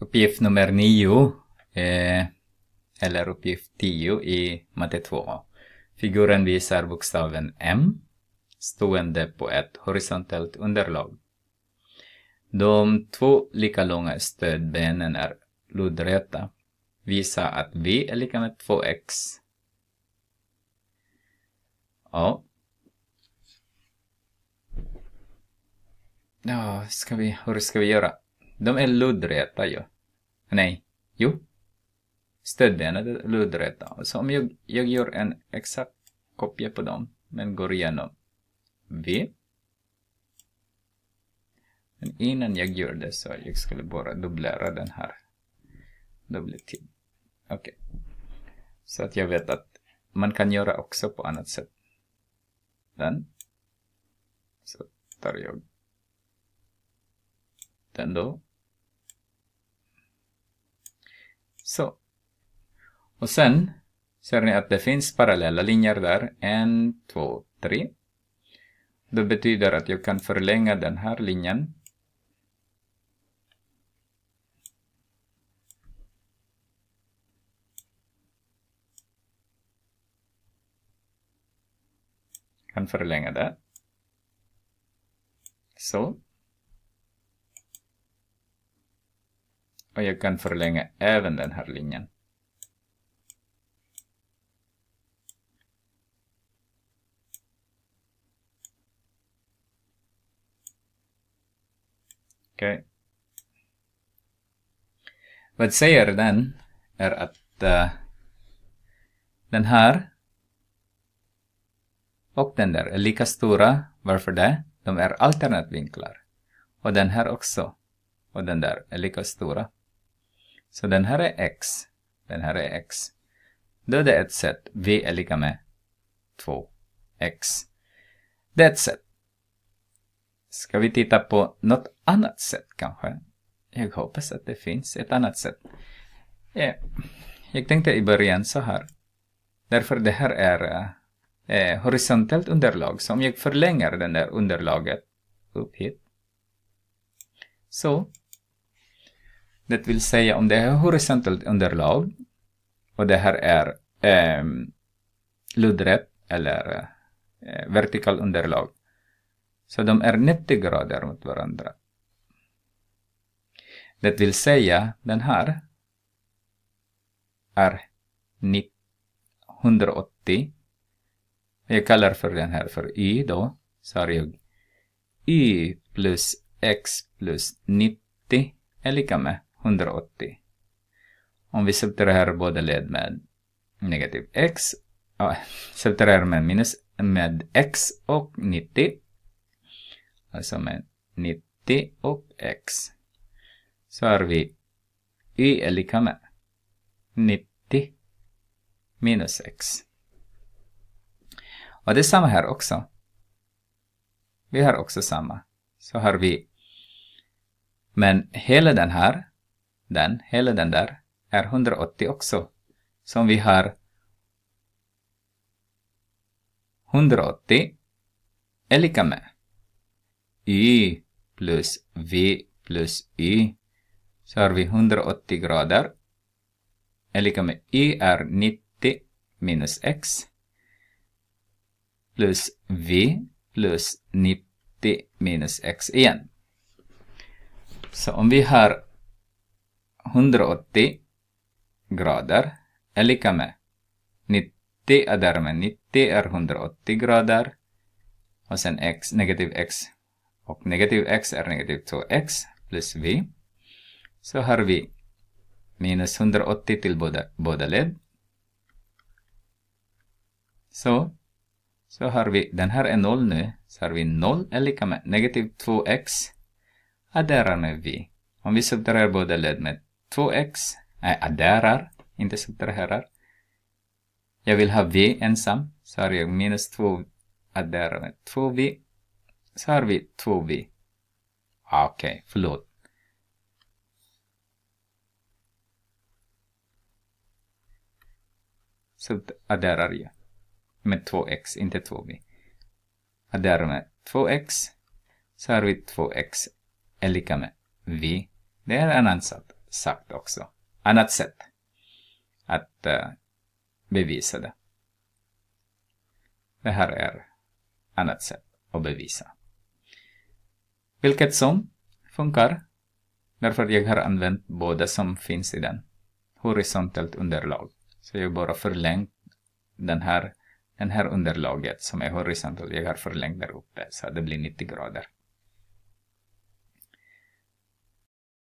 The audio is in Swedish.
uppgift nummer nio, eh, eller uppgift tio i matte 2. Figuren visar bokstaven M stående på ett horisontellt underlag. De två lika långa stödbenen är lodräta. Visa att V är lika med 2x. Ja. Ja, ska vi, hur ska vi göra? De är luddräta, ju. Nej, jo. Stödbenet är luddräta. Så om jag, jag gör en exakt kopia på dem, men går igenom V. Men innan jag gör det så jag skulle bara dubblera den här. Dubbeltid. Okej. Okay. Så att jag vet att man kan göra också på annat sätt. Den. Så tar jag den då. Så. Och sen ser ni att det finns parallella linjer där. En, två, tre. Det betyder att jag kan förlänga den här linjen. Kan förlänga det. Så. Och jag kan förlänga även den här linjen. Okej. Okay. Vad säger den är att uh, den här och den där är lika stora. Varför det? De är alternatvinklar. Och den här också. Och den där är lika stora. Så den här är x. Den här är x. Då är det ett sätt. V är lika med 2x. Det är ett sätt. Ska vi titta på något annat sätt kanske? Jag hoppas att det finns ett annat sätt. Ja, jag tänkte i början så här. Därför det här är eh, horisontellt underlag. Så om jag förlänger den där underlaget upp hit. Så. Det vill säga om det är horisontellt underlag och det här är eh, luddrätt eller eh, vertikal underlag så de är 90 grader mot varandra. Det vill säga, den här är 180. Jag kallar för den här för y då, så har jag y plus x plus 90 är lika med 180. Om vi subtraherar båda led med negativ x, äh, subtraherar med minus med x och 90 alltså med 90 och x. Så har vi y är lika med 90 minus x. Och det är samma här också. Vi har också samma. Så har vi, men hela den här, den, hela den där, är 180 också. Som vi har 180 är lika med y plus v plus y så har vi 180 grader är lika med y är 90 minus x plus v plus 90 minus x igen. Så om vi har 180 grader är lika med 90 är därmed 90 är 180 grader och sen x, negativ x och negativ x är negativ 2x plus v. Så har vi minus 180 till båda, båda led. Så, så har vi, den här är 0 nu, så har vi 0 är lika med negativ 2x adderar med v. Om vi subtraherar båda led med 2x, nej adderar, inte subtraherar. Jag vill ha v ensam, så har jag minus 2 adderar med 2v så har vi 2v. Ah, okej, okay, förlåt. Så adderar jag med 2x, inte 2v. Adderar med 2x så har vi 2x är lika med v. Det är en annan sak sagt också. Annat sätt att uh, bevisa det. Det här är annat sätt att bevisa. Vilket som funkar. Därför jag har använt båda som finns i den. Horisontellt underlag. Så jag bara förlängt den här, den här underlaget som är horisontellt. Jag har förlängt där uppe så det blir 90 grader.